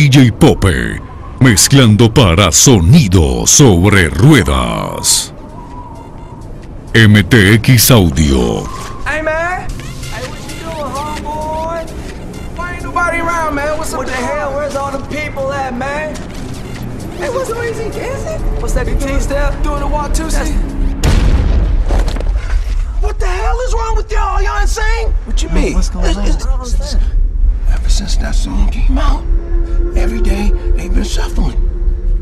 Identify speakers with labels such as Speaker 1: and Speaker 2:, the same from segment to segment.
Speaker 1: DJ Pope, mezclando para sonido sobre ruedas. MTX Audio.
Speaker 2: Hey man, hey, what you doing, homeboy? Why ain't nobody around, man? What's up?
Speaker 3: What the hell? Where's all the people at, man?
Speaker 2: Hey, what's the easy dancing? What's that? The T step doing the walk too? What the hell is wrong with y'all? Y'all insane? What you mean?
Speaker 3: What's going on?
Speaker 2: since that song came out. Every day they've been shuffling.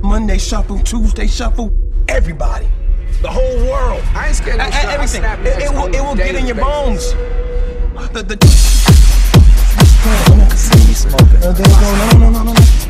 Speaker 2: Monday shuffle, Tuesday shuffle, everybody. The whole world. I ain't scared
Speaker 3: of no
Speaker 2: everything. It, it, will, it will get in your bones. The, the... No, no, no, no, no.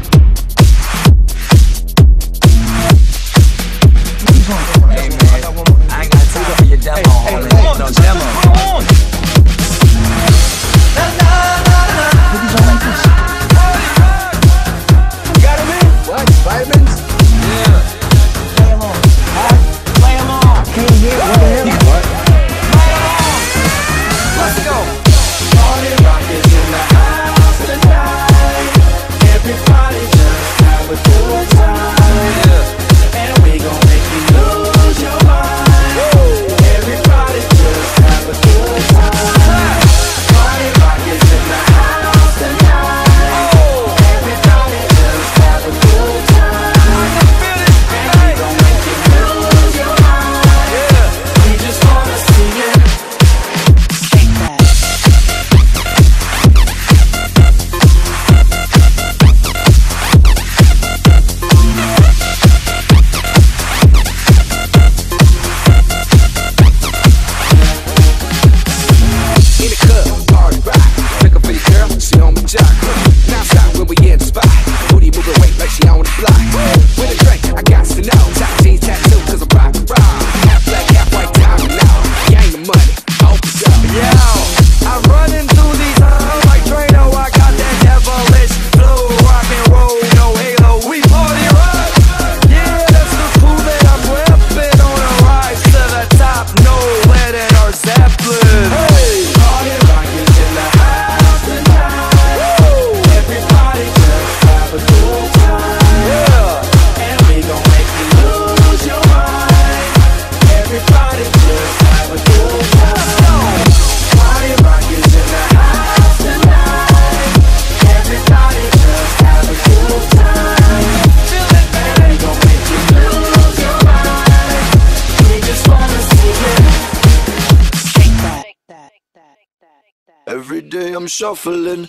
Speaker 4: I'm shuffling.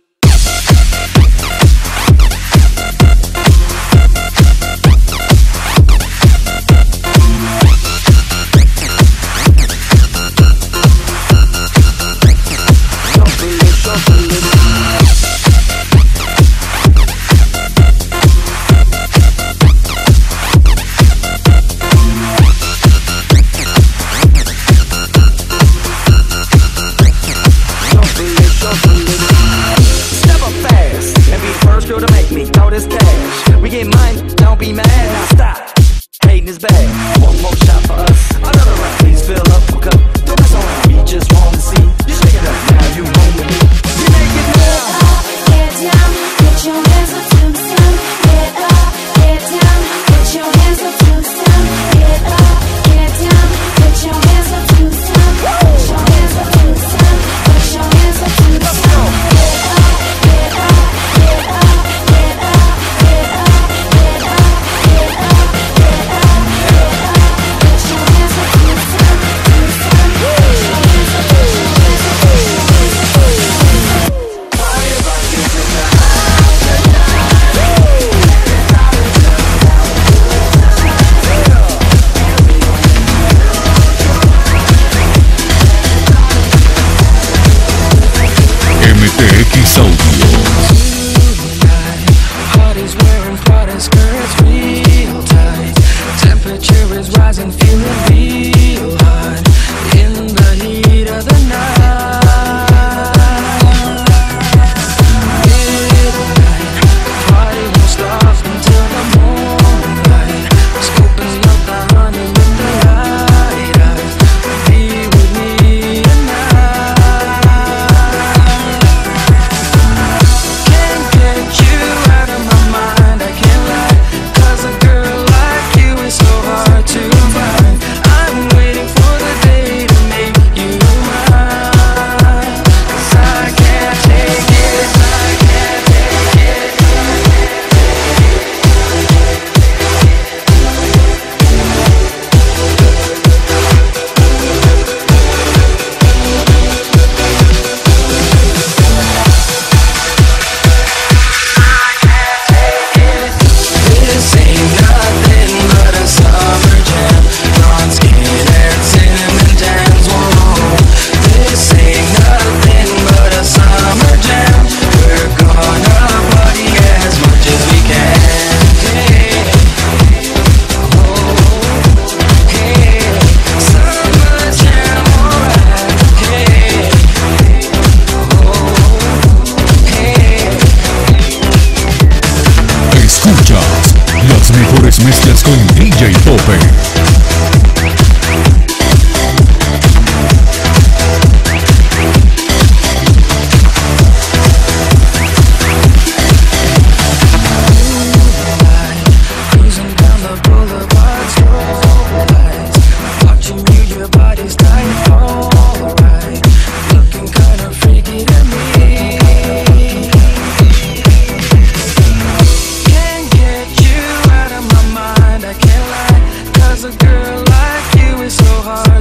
Speaker 3: Conexão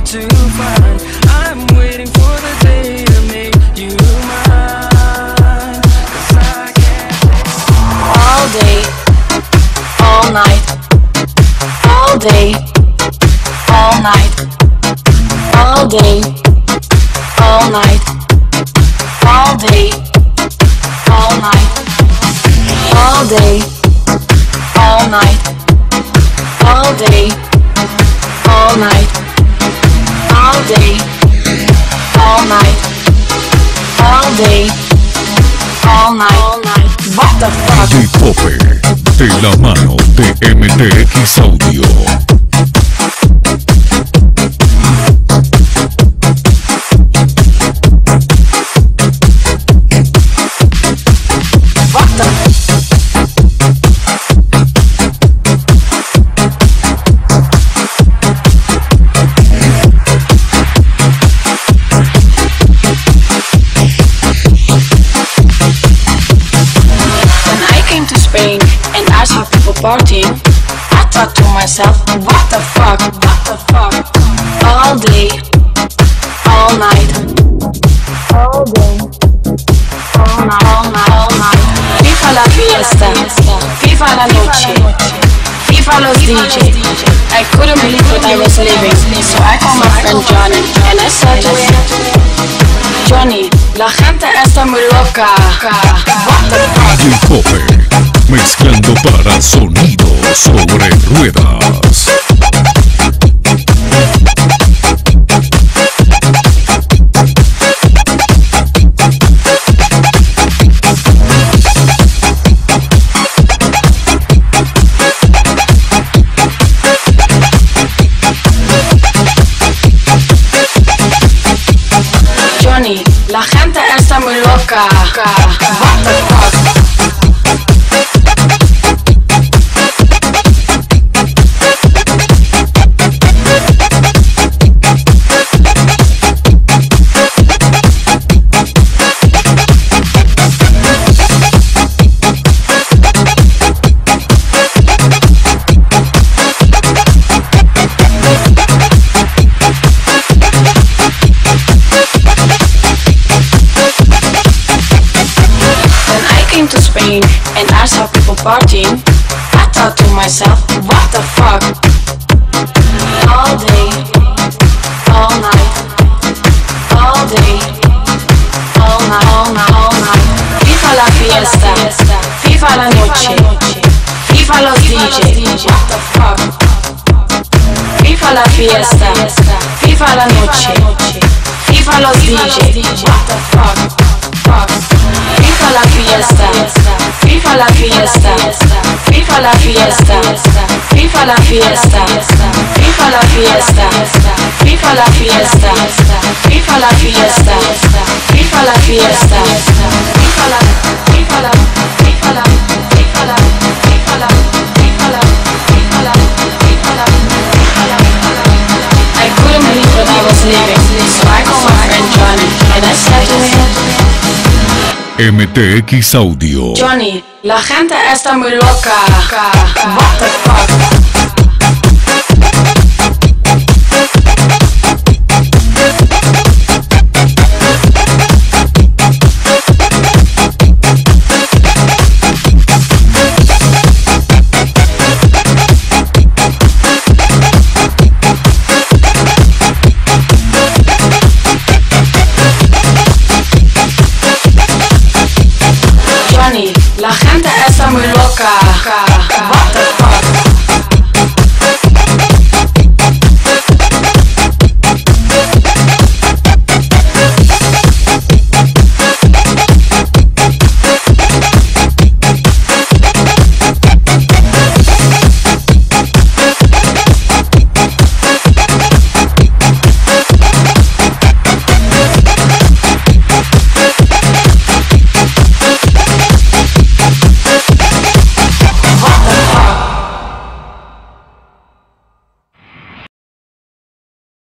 Speaker 3: to find. I'm waiting for the day to make you mine. 'Cause I can't.
Speaker 5: all day, all night, all day, all night, all day, all night, all day, all night, all day,
Speaker 1: de la mano de MTX Audio.
Speaker 5: Saw people partying, I thought to myself, what the fuck, what the fuck? All day, all night, all day, all night, all night, all night. Viva la fiesta, viva la noche, viva los DJ. I couldn't believe what I was living, so I called my friend Johnny and I said to him, Johnny, la gente está muy loca. What the fuck?
Speaker 1: Mezclando para sonido sobre ruedas.
Speaker 5: Johnny, la gente está muy loca. Partying, I thought to myself, what the fuck? All day, all night, all day, all night, all night, all night. Viva la fiesta, viva la noche, viva los DJ. What the fuck? Viva la fiesta, viva la noche, viva los DJ. What the fuck? fuck? Viva la fiesta, viva la fiesta, viva la fiesta, viva la fiesta, viva la fiesta, viva la fiesta, viva la fiesta, viva la fiesta, viva la, viva la,
Speaker 1: MTX Audio.
Speaker 5: Johnny, la gente está muy loca.